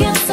guess